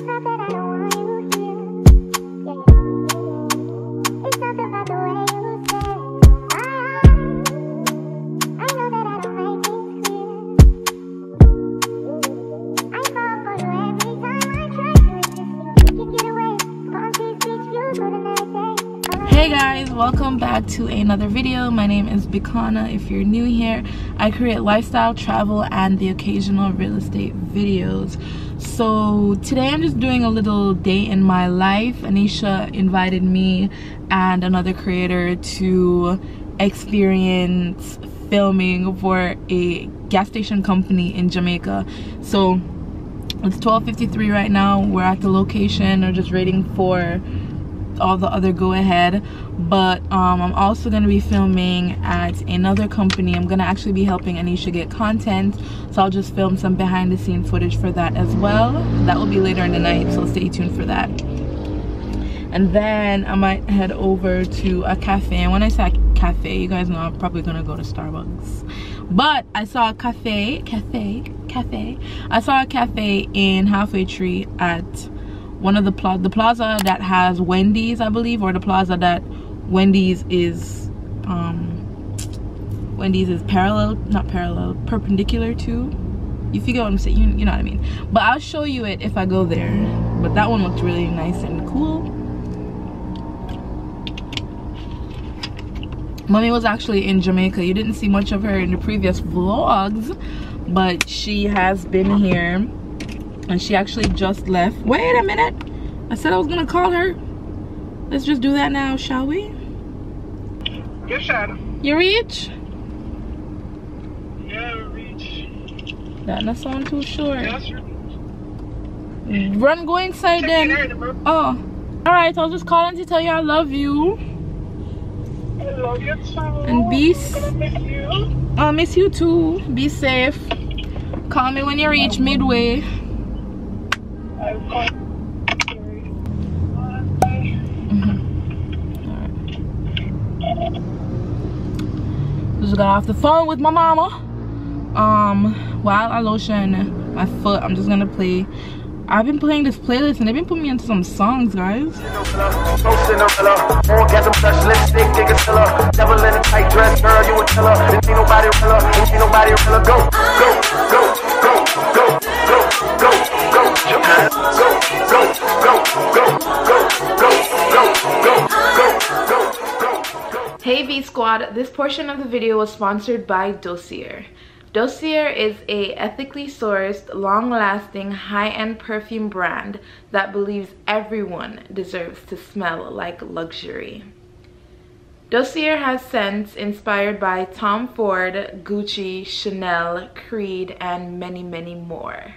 hey guys welcome back to another video. My name is Bicana if you're new here I create lifestyle travel and the occasional real estate videos so today I'm just doing a little day in my life. Annesha invited me and another creator to experience filming for a gas station company in Jamaica. So it's 12:53 right now. We're at the location. Or just waiting for all the other go ahead but um, i'm also going to be filming at another company. I'm going to actually be helping annesha get content so i'll just film some behind the scene footage for that as well. That will be later in the night so stay tuned for that. And then i might head over to a cafe and when i say cafe you guys know i'm probably gonna go to starbucks. But i saw a cafe cafe cafe. I saw a cafe in halfway tree at one of the plaza the plaza that has wendy's i believe or the plaza that wendy's is um wendy's is parallel not parallel perpendicular to. You figure what i'm saying you, you know what i mean. But i'll show you it if i go there. But that one looked really nice and cool. Mommy was actually in jamaica. You didn't see much of her in the previous vlogs but she has been here and she actually just left wait a minute i said i was gonna call her let's just do that now shall we Yes, sir. you reach Yeah, reach. that not sound too sure Yes, run go inside Check then bro. oh all right i'll just call in to tell you i love you I love you too. And be gonna miss you. i'll miss you too be safe call me when you reach midway. Just got off the phone with my mama. Um while i lotion my foot i'm just gonna play. I've been playing this playlist and they've been putting me into some songs guys. Go, go, go, go, go, go, go, Hey B Squad, this portion of the video was sponsored by Dossier. Dossier is a ethically sourced, long-lasting, high-end perfume brand that believes everyone deserves to smell like luxury. Dossier has scents inspired by Tom Ford, Gucci, Chanel, Creed, and many, many more.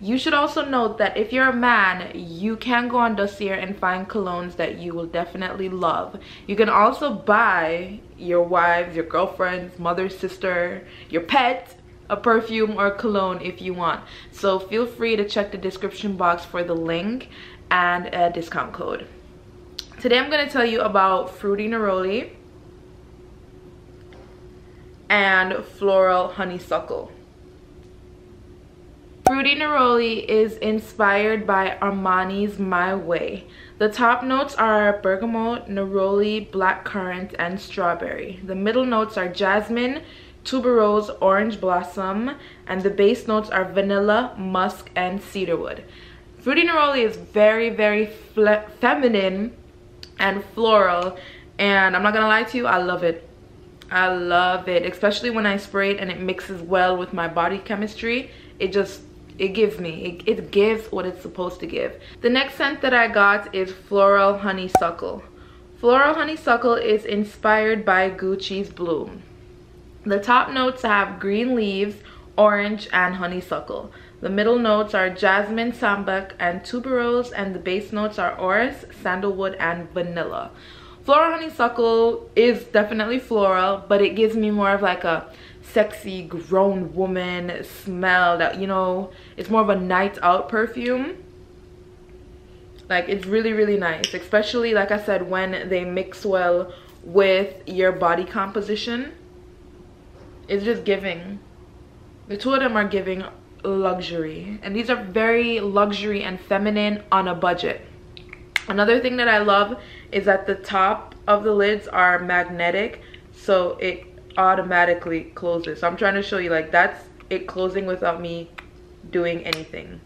You should also note that if you're a man, you can go on Dossier and find colognes that you will definitely love. You can also buy your wives, your girlfriends, mother, sister, your pet a perfume or a cologne if you want. So feel free to check the description box for the link and a discount code. Today I'm going to tell you about Fruity Neroli and Floral Honeysuckle. Fruity Neroli is inspired by Armani's My Way. The top notes are bergamot, neroli, blackcurrant, and strawberry. The middle notes are jasmine, tuberose, orange blossom, and the base notes are vanilla, musk, and cedarwood. Fruity Neroli is very, very feminine and floral, and I'm not gonna lie to you, I love it. I love it, especially when I spray it and it mixes well with my body chemistry. It just, it gives me, it, it gives what it's supposed to give. The next scent that I got is Floral Honeysuckle. Floral Honeysuckle is inspired by Gucci's Bloom. The top notes have green leaves, orange, and honeysuckle. The middle notes are jasmine, sambac, and tuberose, and the base notes are orris, sandalwood, and vanilla. Floral honeysuckle is definitely floral, but it gives me more of like a sexy grown woman smell that, you know, it's more of a night out perfume. Like it's really, really nice, especially like I said, when they mix well with your body composition. It's just giving. The two of them are giving luxury and these are very luxury and feminine on a budget another thing that i love is that the top of the lids are magnetic so it automatically closes. So i'm trying to show you like that's it closing without me doing anything.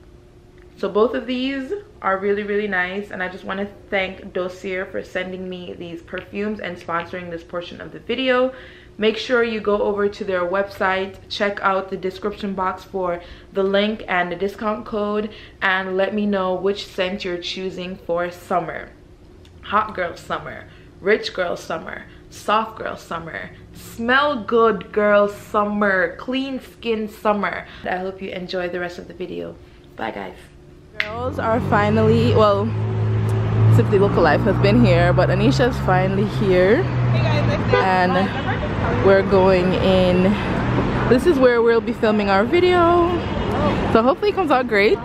So both of these are really really nice and i just want to thank dossier for sending me these perfumes and sponsoring this portion of the video. Make sure you go over to their website check out the description box for the link and the discount code and let me know which scent you're choosing for summer hot girl summer rich girl summer soft girl summer smell good girl summer clean skin summer. I hope you enjoy the rest of the video. Bye guys. Girls are finally well simply local life has been here but annesha's finally here. And we're going in. This is where we'll be filming our video. So hopefully it comes out great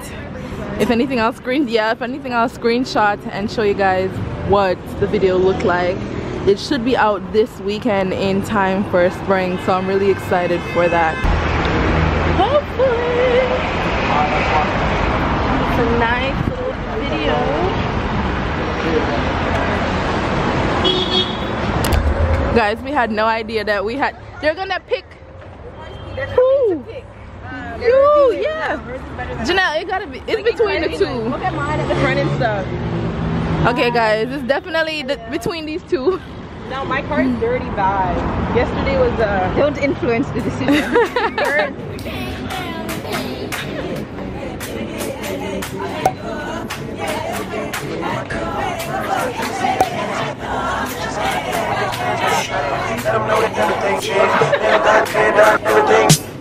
if anything i'll screen yeah if anything i'll screenshot and show you guys what the video looked like. It should be out this weekend in time for spring so i'm really excited for that. Hopefully. It's a nice little video. Guys we had no idea that we had they're gonna pick who you yeah janelle it gotta be it's between the two Look at mine at the front and stuff. okay guys it's definitely the, between these two No, my car is dirty vibe. Yesterday was uh don't influence the decision. Let them know that everything changed. Man, done, man, done, everything.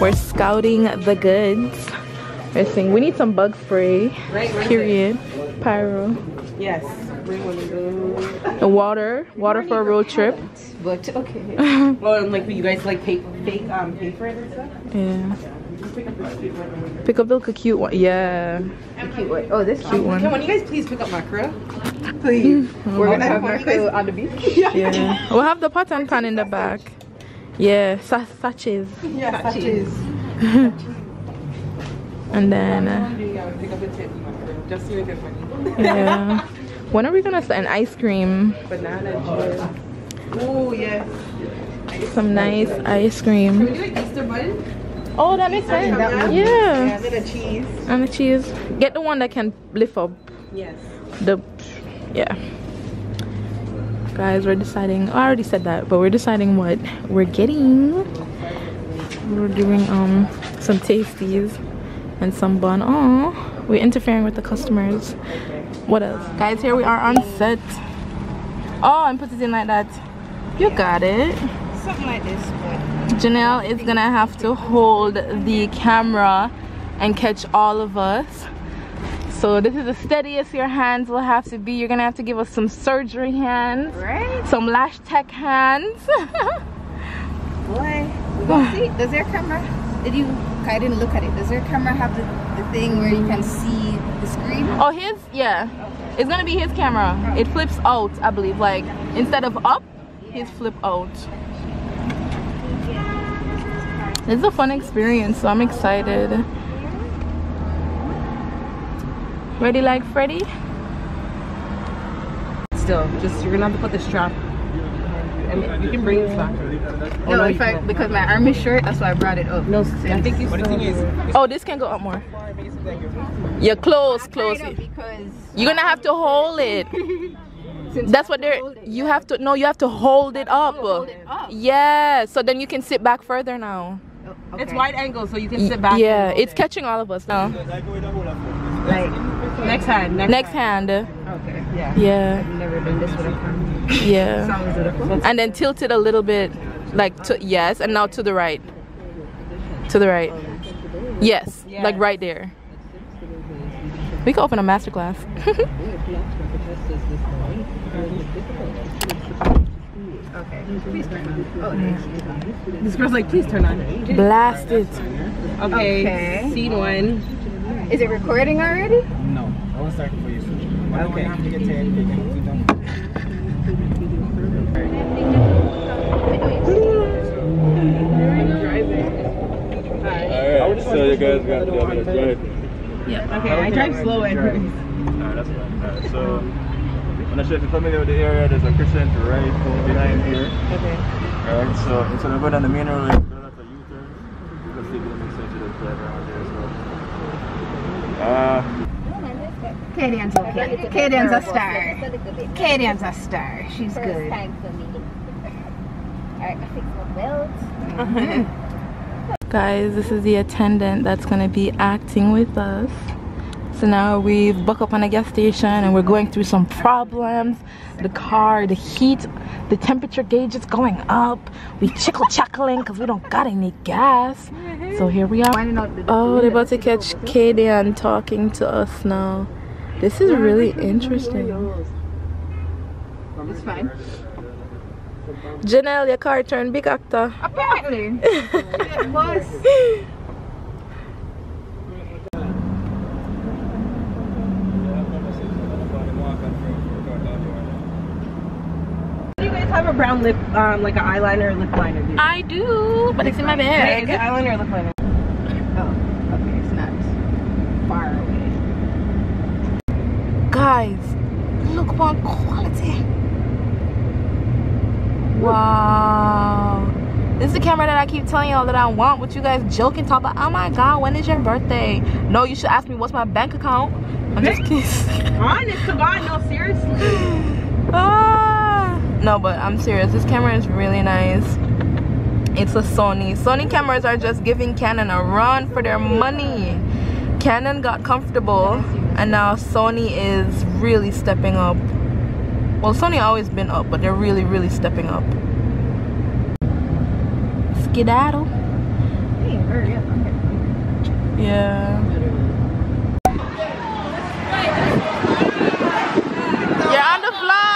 We're scouting the goods we're saying we need some bug spray period pyro yes. Bring one of those. the water water for a road trip But okay. well, and like you guys like pay, fake um pay for it and stuff. yeah pick up this cute one. the cute one yeah The cute one. Oh, this Cute one. Can one of you guys please pick up mackerel? Please. We're gonna have mackerel on the beach. yeah we'll have the pot and pan in the back yeah sa- sachets Yeah, sachets. and then uh, Yeah, pick up the tip mackerel. Just to make it funny. yeah when are we gonna start an ice cream Banana juice. Oh yes. some nice ice cream Can we do an Easter bun? oh that makes sense Yeah, yeah and then a cheese. and the cheese get the one that can lift up Yes. the yeah guys we're deciding i already said that but we're deciding what we're getting. We're doing um some tasties and some bun. Oh we're interfering with the customers. What else? Guys here we are on set. Oh and put it in like that. You got it. Something like this, Janelle is gonna have to hold the camera and catch all of us. So this is the steadiest your hands will have to be. You're gonna have to give us some surgery hands, right, some lash tech hands. boy. We gonna see. Does their camera? Did you? I didn't look at it. Does their camera have the, the thing where you can see the screen? oh, his, yeah. It's gonna be his camera. It flips out, I believe. Like instead of up, his flip out. It's a fun experience, so I'm excited. Ready like Freddy? Still, just you're gonna have to put the strap. And you can bring this back. Oh, No, you if I because my arm is short, that's why I brought it up. no, I think you still. Oh, this can go up more. You're close, close. because You're gonna have to hold it. since That's what they're. You have to. No, you have to hold it up. hold it up. Yeah. So then you can sit back further now. Oh, It's wide angle, so you can sit back. Yeah, it's it. catching all of us now. like next hand. Next, Next hand. Okay. Yeah. Yeah. I've never done this with a camera. Yeah. Sounds. And then tilt it a little bit, like to yes, and now to the right. To the right. Yes, like right there. We could open a master class. Okay. Please turn on. Oh, thank you. This girl's like, please turn on. Blast it. Okay. Okay. Scene one. Is it recording already? No, I was starting for you. But I don't Okay. have to get tired. They can sit down. Alright, so you guys got the other right? Yeah. Okay, I drive slow and Alright, that's fine. Alright, so I'm not sure if you're familiar with the area, there's a crescent right behind here. Okay. Alright, so instead of going on the main road, like, that's a U-turn. You can see it makes sense to just drive around there, so. Uh, Kadian's okay. Kadian's a star. Kadian's a star. She's First good. time for me. Alright, I fix my belt. Guys, this is the attendant that's gonna be acting with us. So now we've booked up on a gas station and we're going through some problems. The car, the heat, the temperature gauge is going up. We chickle chuckling because we don't got any gas. So here we are. Finding out the- Oh, they're about to catch Kadian talking to us now. This is really interesting. It's fine. Janelle, your car turned big actor. Apparently. it was. Do you guys have a brown lip, um, like an eyeliner or lip liner? I do, but it's in my is bag. eyeliner or lip liner? Oh, okay. It's not far away. Guys, look what quality. Wow. This is the camera that I keep telling y'all that I want. What you guys joking, talk about, oh my god, when is your birthday? No, you should ask me what's my bank account. I'm just kidding. Honest to God, no, seriously. ah. No, but I'm serious. This camera is really nice. It's a Sony. Sony cameras are just giving Canon a run for their money. Canon got comfortable and now Sony is really stepping up. Well, Sony always been up, but they're really, really stepping up. Skedaddle. Hey, hurry up. Yeah. You're on the vlog.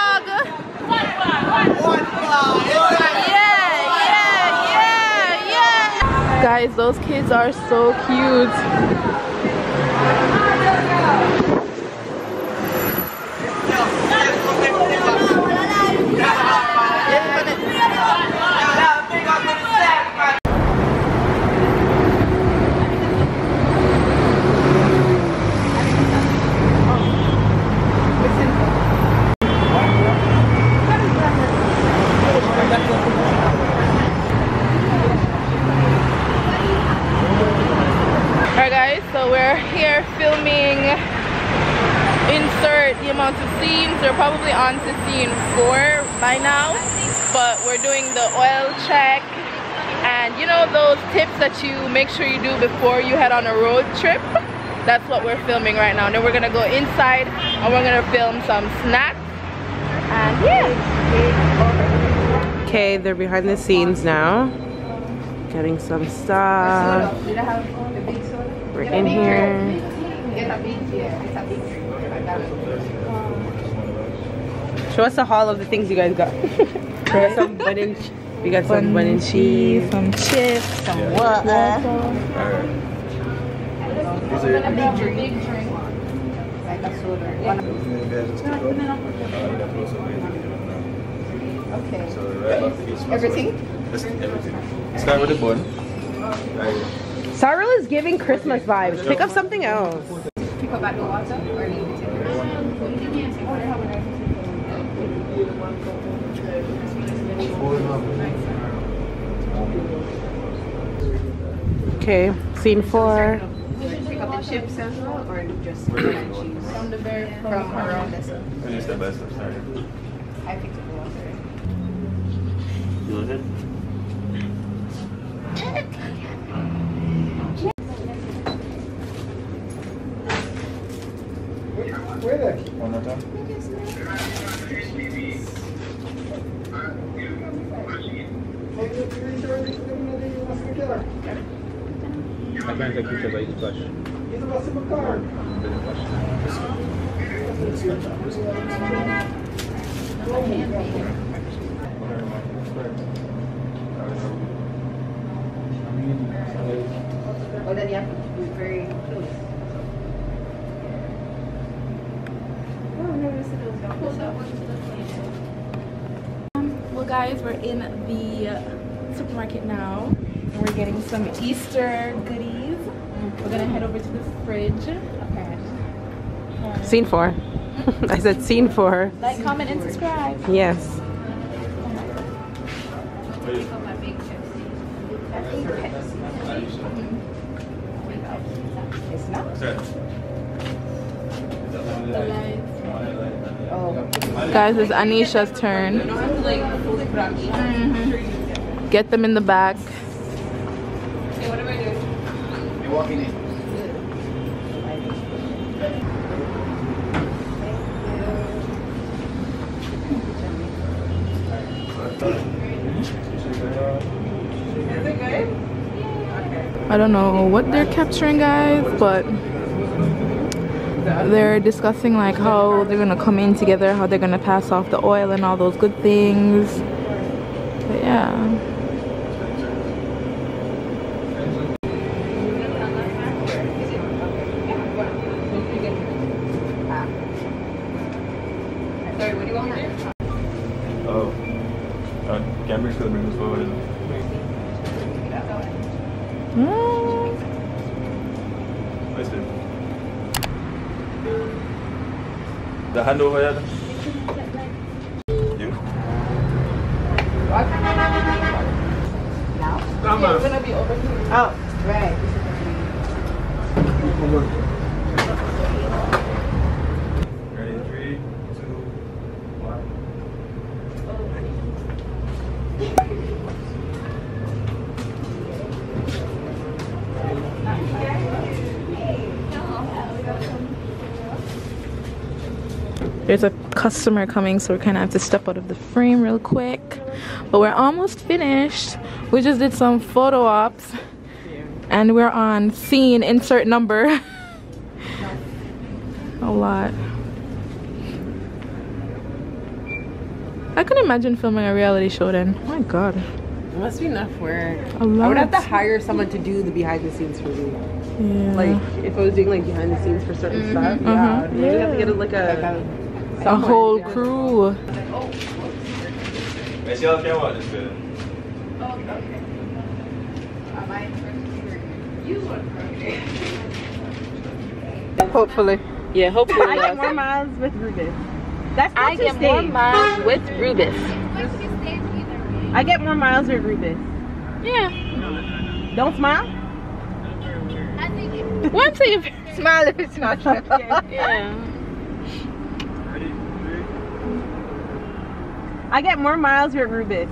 Yeah, yeah, yeah, yeah. Guys, those kids are so cute. Alright guys, so we're here filming amount of scenes. They're probably on to scene four by now. But we're doing the oil check and you know those tips that you make sure you do before you head on a road trip? That's what we're filming right now. Then we're gonna go inside and we're gonna film some snacks. And yeah. Okay, they're behind the scenes now. Getting some stuff. Did I have the big soda? We're in here. Get a big, yeah, it's a big drink. I got it. Show us a haul of the things you guys got. we got some bun and ch- we got some bun and cheese. some chips, some water. alright. These are A big drink. Big drink. Like a soda. One- Okay. So right off the piece. Everything? Just everything. Start with the bun. Right. Cyril is giving Christmas vibes. Pick up something else. Pick up at the water or leave it in Okay, scene four. Pick up the chips as well or just bun and cheese? From the very from around this. Finish the best of started. I picked up the water. Go ahead. One I can't take pictures of each brush. Oh, then you have to be very close. Um, well guys, we're in the supermarket now, and we're getting some Easter goodies. We're gonna head over to the fridge. Okay. Scene four. I said scene four. Like, comment, and subscribe. Yes. oh Guys, it's Annesha's turn. Get them in the back. I don't know what they're capturing, guys, but they're discussing like how they're gonna come in together, how they're gonna pass off the oil and all those good things. But yeah. The hand over here. There's a customer coming, so we kind of have to step out of the frame real quick. But we're almost finished. We just did some photo ops, and we're on scene insert number. a lot. I can imagine filming a reality show then. my god. It must be enough work. A lot. I would have to hire someone to do the behind the scenes for me. Yeah. Like if I was doing like behind the scenes for certain stuff, yeah, Uh-huh. I'd really have to get like a a whole yeah. crew. I see how can watch this video. Hopefully. Yeah, hopefully. I get more miles with Rubis. That's not I to get stay. more miles with Rubis. I get more miles with Rubis. Yeah. Don't smile. Once you Smile if it's not true. yeah. Ready? I get more miles with Rubis.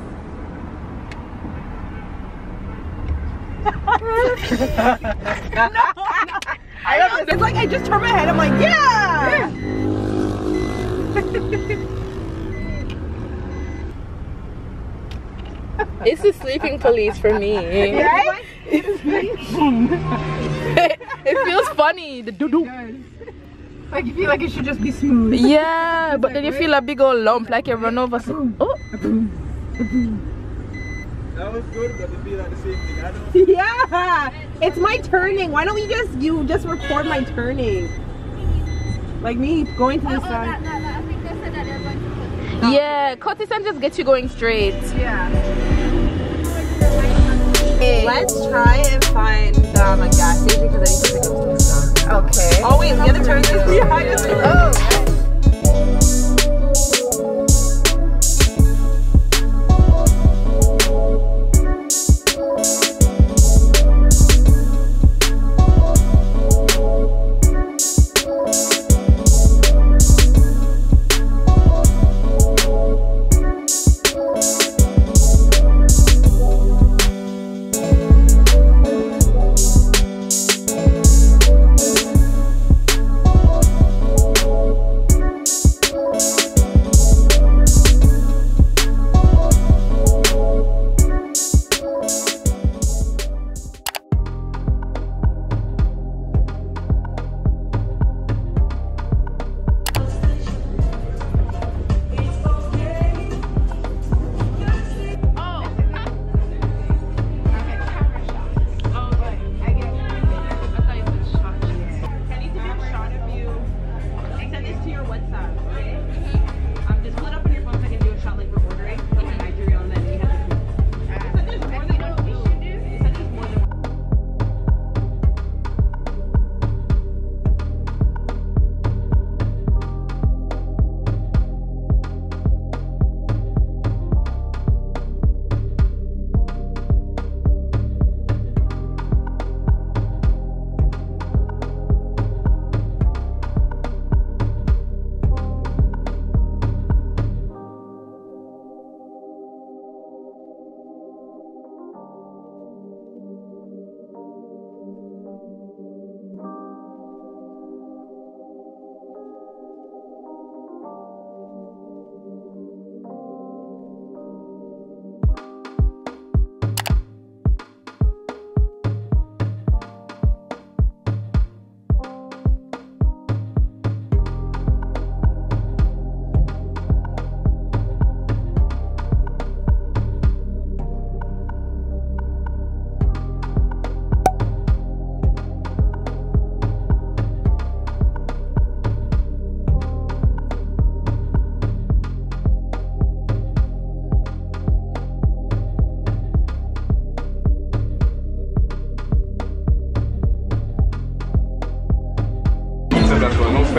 no, no. I don't, it's like I just turn my head. I'm like, yeah. It's the sleeping police for me. Right? it feels funny. The doo-doo. Like you feel like it should just be smooth. Yeah, but then you feel a big old lump like you run over. So, oh, That was good, but it feel like the same thing. I don't Yeah, it's my turning. Why don't we just you just record my turning? Like me going to the side. yeah. Curtis and just get you going straight. Yeah. Let's try and find um, a gas station because I need to pick up some stuff. Okay. Oh wait, the other turn is behind us. Oh.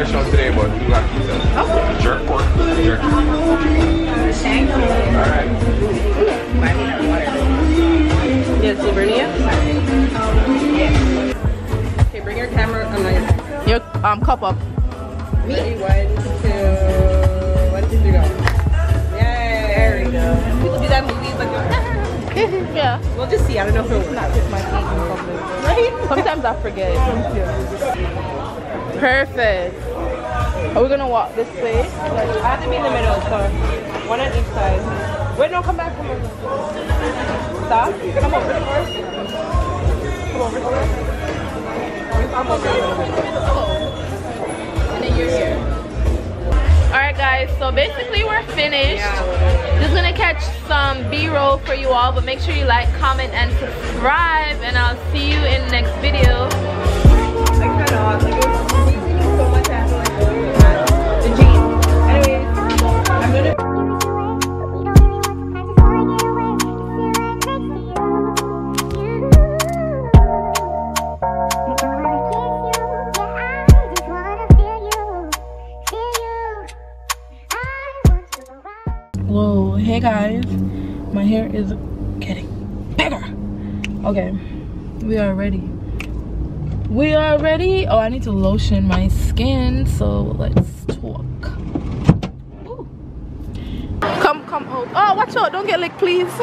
Special today, but we do have pizza. Okay. Jerk pork. Jerk. Thank you. Alright. Yes, Livernia. Okay, bring your camera. I'm not your Your um cup up. Ready? One, two, one, two, three, go. Yay! There we go. People do that in movies like yeah. We'll just see. I don't know if it works. Not with my Right? Sometimes I forget. Perfect. Are we gonna walk this way? I have to be in the middle, so one on each side. Wait, no, come back, come over. Stop. Come over first. Come over first. I'm over here. And then you're here. Alright guys, so basically we're finished. Just gonna catch some B-roll for you all, but make sure you like, comment, and subscribe, and I'll see you in the next video. Okay, we are ready. We are ready. Oh, I need to lotion my skin, so let's talk. Ooh. Come, come out. Oh, watch out. Don't get licked, please.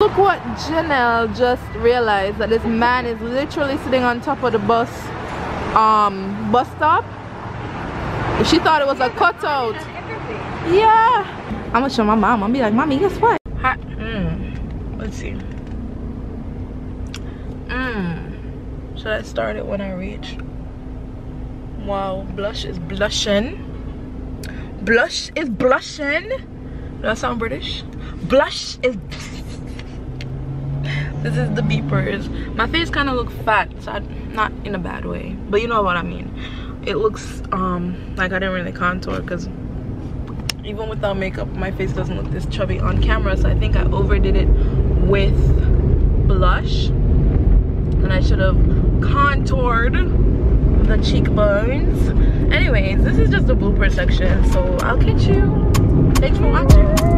Look what Janelle just realized that this man is literally sitting on top of the bus um bus stop she thought it was a cutout. Yeah. I'm gonna show my mom. I'm gonna be like, mommy, guess what? Let's see. Mm. Should I start it when I reach? Wow, blush is blushing. Blush is blushing. Does that sound British? Blush is. this is the beepers. My face kind of looks fat, so I, not in a bad way, but you know what I mean it looks um like I didn't really contour because even without makeup my face doesn't look this chubby on camera so I think I overdid it with blush. And I should have contoured the cheekbones. Anyways this is just the blooper section so I'll catch you. Thanks for watching